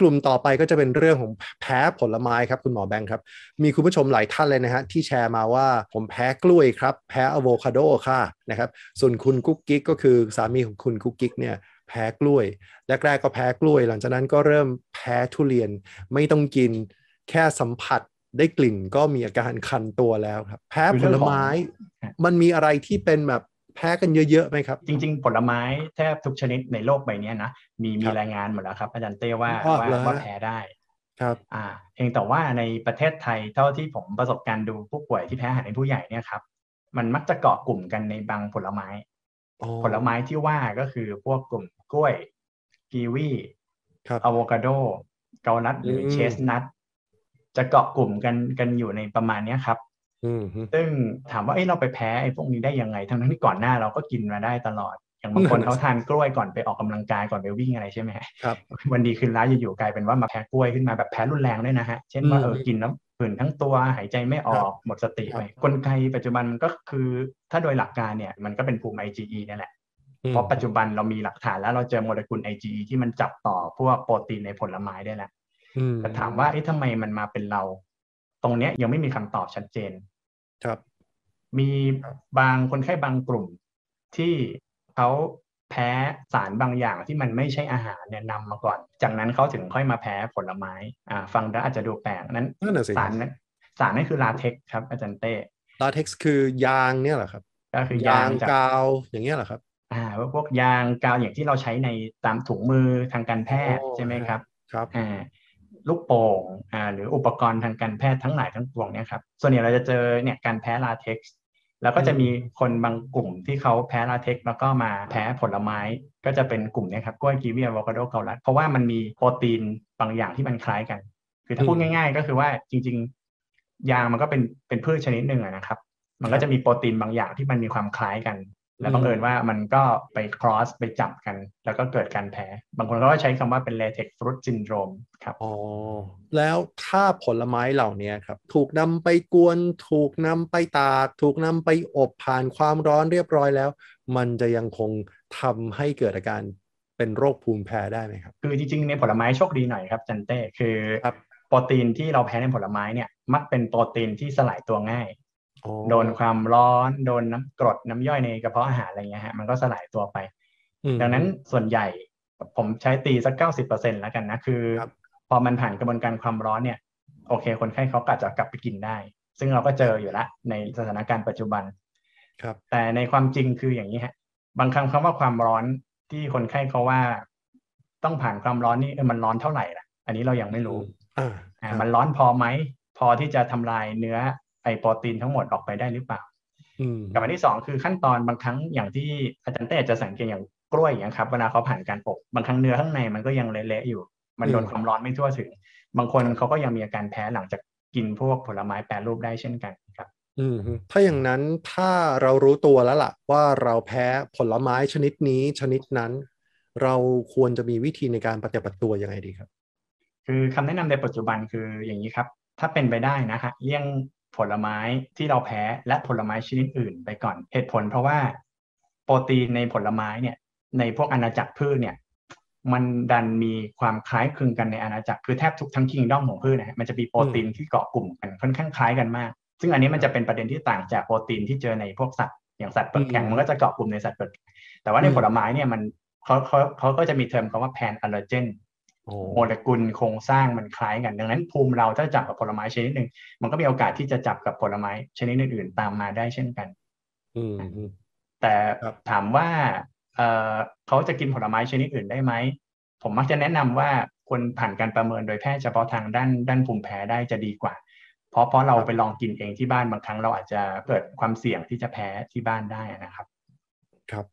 กลุ่มต่อไปก็จะเป็นเรื่องของแพ้ผลไม้ครับคุณหมอแบงค์ครับ มีคุณผู้ชมหลายท่านเลยนะฮะที่แชร์มาว่าผมแพ้กล้วยครับ แพ้อะโวคาโดค่ะนะครับส่วนคุณกุ๊กกิ๊กก็คือสามีของคุณกุ๊กกิ๊กเนี่ยแพ้กล้วยแรกๆก็แพ้กล้วย หลังจากนั้นก็เริ่มแพ้ทุเรียนไม่ต้องกินแค่สัมผัสได้กลิ่นก็มีอาการคันตัวแล้วครับ แพ้ผลไม้ มันมีอะไรที่เป็นแบบ แพ้กันเยอะๆไหมครับ จริง ๆ ผลไม้แทบทุกชนิดในโลกใบนี้นะมีมีรายงานหมดแล้วครับอาจารย์เต้ว่าว่าว่าแพ้ได้ครับอ่าเพียงแต่ว่าในประเทศไทยเท่าที่ผมประสบการณ์ดูผู้ป่วยที่แพ้อาหารในผู้ใหญ่เนี่ยครับมันมักจะเกาะกลุ่มกันในบางผลไม้ ผลไม้ที่ว่าก็คือพวกกลุ่มกล้วยกีวีอะโวคาโดเกาลัดหรือเชสนัทจะเกาะกลุ่มกันกันอยู่ในประมาณนี้ครับ ซึ่งถามว่าเอ้เราไปแพ้ไอ้พวกนี้ได้ยังไง ทั้งที่ก่อนหน้าเราก็กินมาได้ตลอด อย่างบางคนเขาทานกล้วยก่อนไปออกกำลังกายก่อนไปวิ่งอะไรใช่ไหมครับ วันดีคืนร้ายอยู่ๆกลายเป็นว่ามาแพ้กล้วยขึ้นมาแบบแพ้รุนแรงด้วยนะฮะ เช่นว่าเออกินแล้วผื่นทั้งตัวหายใจไม่ออกหมดสติไปกลไกปัจจุบันก็คือถ้าโดยหลักการเนี่ยมันก็เป็นภูมิ IgE นี่แหละเพราะปัจจุบันเรามีหลักฐานแล้วเราเจอโมเลกุล IgE ที่มันจับต่อพวกโปรตีนในผลไม้ได้แล้วแต่ถามว่าเอ๊ะทำไมมันมาเป็นเรา ตรงเนี้ยยังไม่มีคำตอบชัดเจน ครับ มีบางคนไข้บางกลุ่มที่เขาแพ้สารบางอย่างที่มันไม่ใช่อาหารเนี่ยนำมาก่อน จากนั้นเขาถึงค่อยมาแพ้ผลไม้ อ่า ฟังแล้วอาจจะดูแปลกนั้นสารนั้นสารนั่นคือลาเท็กซ์ครับ อาจารย์เต้ลาเท็กซ์คือยางเนี่ยเหรอครับ ก็คือยางกาวอย่างเงี้ยเหรอครับ อ่าพวกยางกาวอย่างที่เราใช้ในตามถุงมือทางการแพทย์ใช่ไหมครับ ครับ อ่า ลูกโป่งอ่าหรืออุปกรณ์ทางการแพทย์ทั้งหลายทั้งปวงเนี่ยครับส่วนใหญ่เราจะเจอเนี่ยการแพ้ลาเท็กซ์แล้วก็จะมีคนบางกลุ่มที่เขาแพ้ลาเท็กซ์แล้วก็มาแพ้ผลไม้ ก็จะเป็นกลุ่มนี้ครับกล้วยกีวีอะโวคาโดเกาลัดเพราะว่ามันมีโปรตีนบางอย่างที่มันคล้ายกัน คือถ้าพูดง่าย ๆ ก็คือว่าจริง ๆ ยางมันก็เป็นเป็นพืชชนิดหนึ่งนะครับ มันก็จะมีโปรตีนบางอย่างที่มันมีความคล้ายกัน แล้วบังเอิญว่ามันก็ไป cross ไปจับกัน แล้วก็เกิดการแพ้ บางคนก็ใช้คำว่าเป็น latex fruit syndrome ครับอ๋อแล้วถ้าผลไม้เหล่านี้ครับ ถูกนำไปกวน ถูกนำไปตาก ถูกนำไปอบผ่านความร้อนเรียบร้อยแล้ว มันจะยังคงทำให้เกิดอาการเป็นโรคภูมิแพ้ได้ไหมครับ คือจริงๆ ในผลไม้โชคดีหน่อยครับจันเต้คือโปรตีนที่เราแพ้ในผลไม้เนี่ยมักเป็นโปรตีนที่สลายตัวง่าย โดนความร้อนโดนน้ำกรดน้ำย่อยในกระเพาะอาหารอะไรเงี้ยฮะมันก็สลายตัวไป ดังนั้นส่วนใหญ่ผมใช้ตีสักเก้าสิบเปอร์เซ็นแล้วกันนะคือ พอมันผ่านกระบวนการความร้อนเนี่ย โอเค คนไข้เขาก็จะกลับไปกินได้ ซึ่งเราก็เจออยู่แล้วในสถานการณ์ปัจจุบัน ครับ แต่ในความจริงคืออย่างนี้ฮะ บางครั้งคำว่าความร้อนที่คนไข้เขาว่า ต้องผ่านความร้อนนี่เออมันร้อนเท่าไหร่ล่ะ อันนี้เรายังไม่รู้อ่ามันร้อนพอไหมพอที่จะทำลายเนื้อ ไอโปรตีนทั้งหมดออกไปได้หรือเปล่ากับอันที่สองคือขั้นตอนบางครั้งอย่างที่อาจารย์เต้จะสังเกตอย่างกล้วยอย่างครับเวลาเขาผ่านการอบบางครั้งเนื้อข้างในมันก็ยังเละๆอยู่ มันโดนความร้อนไม่ทั่วถึง บางคนเขาก็ยังมีอาการแพ้หลังจากกินพวกผลไม้แปรรูปได้เช่นกันครับอืมถ้าอย่างนั้นถ้าเรารู้ตัวแล้วล่ะ ว่าเราแพ้ผลไม้ชนิดนี้ชนิดนั้น เราควรจะมีวิธีในการปฏิบัติตัวยังไงดีครับ คือคำแนะนำในปัจจุบันคืออย่างนี้ครับ ถ้าเป็นไปได้นะฮะเลี่ยง ผลไม้ที่เราแพ้และผลไม้ชนิดอื่นไปก่อน เหตุผลเพราะว่าโปรตีนในผลไม้เนี่ยในพวกอาณาจักรพืชเนี่ยมันดันมีความคล้ายคลึงกันในอาณาจักรคือแทบทุกทั้งคิงด้อมของพืชนะมันจะมีโปรตีนที่เกาะกลุ่มกันค่อนข้างคล้ายกันมาก ซึ่งอันนี้มันจะเป็นประเด็นที่ต่างจากโปรตีนที่เจอในพวกสัตว์อย่างสัตว์เปิดแข็งมันก็จะเกาะกลุ่มในสัตว์เปิดแต่ว่าในผลไม้เนี่ยมันเขาเขาเขาก็จะมีเทอมคำว่าแพนอะเลอร์เจน โมเลกุลโครงสร้างมันคล้ายกัน ดังนั้นภูมิเราถ้าจับกับผลไม้ชนิดหนึ่งมันก็มีโอกาสที่จะจับกับผลไม้ชนิดอื่นๆตามมาได้เช่นกันแต่ถามว่าเเขาจะกินผลไม้ชนิดอื่นได้ไหมผมมักจะแนะนำว่าควรผ่านการประเมินโดยแพทย์เฉพาะทางด้านด้านภูมิแพ้ได้จะดีกว่า เพราะเพราะเราไปลองกินเองที่บ้านบางครั้งเราอาจจะเกิดความเสี่ยงที่จะแพ้ที่บ้านได้นะครับ ครับ